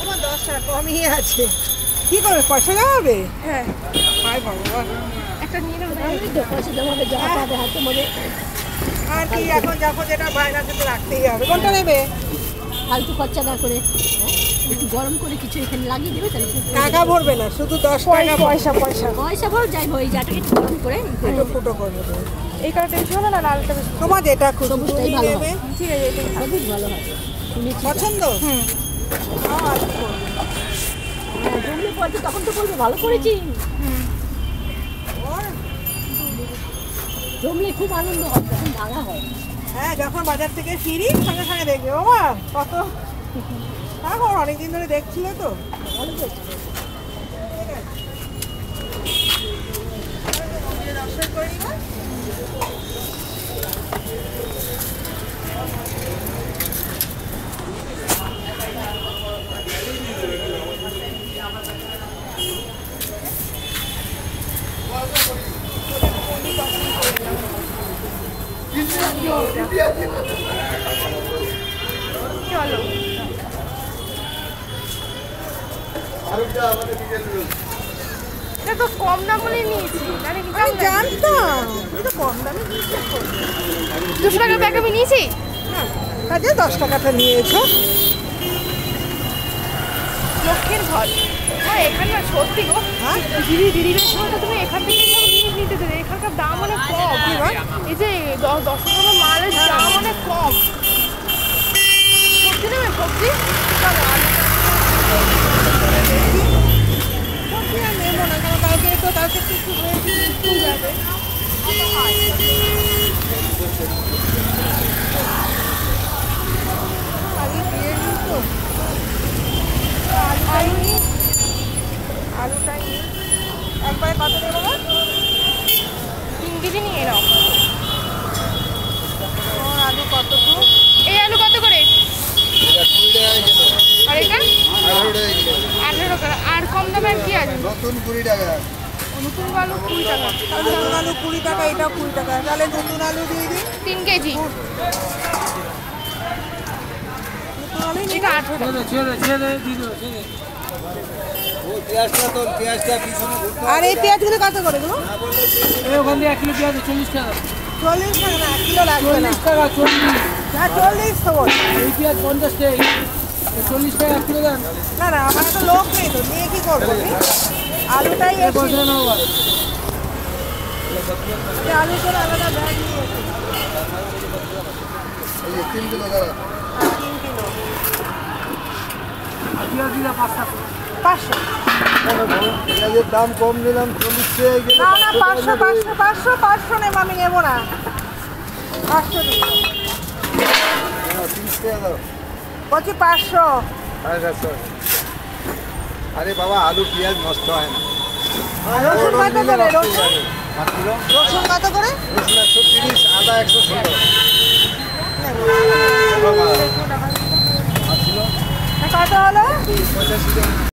আমার দশ টাকা কমই আছে। কি করবে? পয়সা জমাবে? হ্যাঁ। হাই ভগবান। একটা নিয়ে নেব পয়সা জমা হবে যা পাবে হাতে মনে আর কি এখন যখন যেটা বাইরে রাখতেই হবে। কোনটা নেবে? ফালতু খরচা না করে হ্যাঁ? একটু গরম করে কিছু এখানে লাগিয়ে দেবে তাহলে টাকা ভরবে না শুধু দশ টাকা পয়সা পয়সা পয়সা। ভর যাই ওই যাটাকে একটু গরম করে করে ফুটো করবে এই কালারটা বেশি ভালো না লালটা বেশি তোমার যেটা খুশি সবুজটাই ভালো ঠিক আছে থাক। সবুজ ভালো শুনেছি পছন্দ? হুম? হ্যাঁ, জমলে পড়বে তখন তো বলবে ভালো করেছি। জমলে খুব আনন্দ হয় তখন ভাঙা হয়। হ্যাঁ যখন বাজার থেকে ফিরি, সঙ্গে সঙ্গে দেখবে। ও মা, কত। এখন অনেকদিন ধরে দেখছিল তো? ভালো দর্শন করে নিবা চলো এটা তো কম দাম বলে নিয়েছি আমি জানতাম। এটা কম দামে দুশো টাকার ব্যাগ আমি নিয়েছি? হ্যাঁ কাজে দশ টাকাটা নিয়েছো। লক্ষ্মীর ঘর। হ্যাঁ এখানে সত্যি গো। হ্যাঁ? দিদি দিদির সময় তুমি এখান থেকে জিনিস নিতে দেবে এখানকার দাম অনেক কম এই যে দশ দশ মালের দাম অনেক কম। সবজি নেবে সবজি? সবজি আর নেব না কারণ কালকে তো কালকে কিছু হয়েছে যাবে। আলু দিয়ে নিই তো। আলু নিয়ে আলুটা নিই। একবারে কত দেবো তিন কেজি নিয়ে নাও তোমার আলু কতটুকু এই আলু কত করে আর এটা আঠেরো টাকা আর কি আছে? নতুন কুড়ি টাকা। নতুন আলু কুড়ি টাকা। তাহলে নতুন আলু কুড়ি টাকা এটাও কুড়ি টাকা। তাহলে নতুন আলু দিয়ে দিই তিন কেজি। এটা আর এই পেঁয়াজগুলো কত করে গো? ওখান থেকে এক কিলো পেঁয়াজ চল্লিশ টাকা। চল্লিশ টাকা না এক কিলো লাগবে চল্লিশ টাকা চল্লিশ। হ্যাঁ চল্লিশ তো এই পেঁয়াজ পঞ্চাশ টাকা। চল্লিশ টাকা কিলো দেন। না না আমার তো লোক নেই তো নিয়ে কি করব? আলুটাই নেব আলু করে আলাদা ব্যাগ নিয়ে তিন কিলো দাঁড়া তিন কিলো। পাঁচশো। পেঁয়াজের দাম কম নিলাম চল্লিশ না না পাঁচশো পাঁচশো পাঁচশো পাঁচশো নেব আমি নেব না। পাঁচশো দিই হ্যাঁ, তিরিশ টাকা দাও বলছি পাঁচশো। সাড়ে সাতশো। আরে বাবা আলু পেঁয়াজ নষ্ট হয় না। রসুন কত করে? রসুন রসুন কত করে? রসুন একশো তিরিশ আদা একশো ষোলো।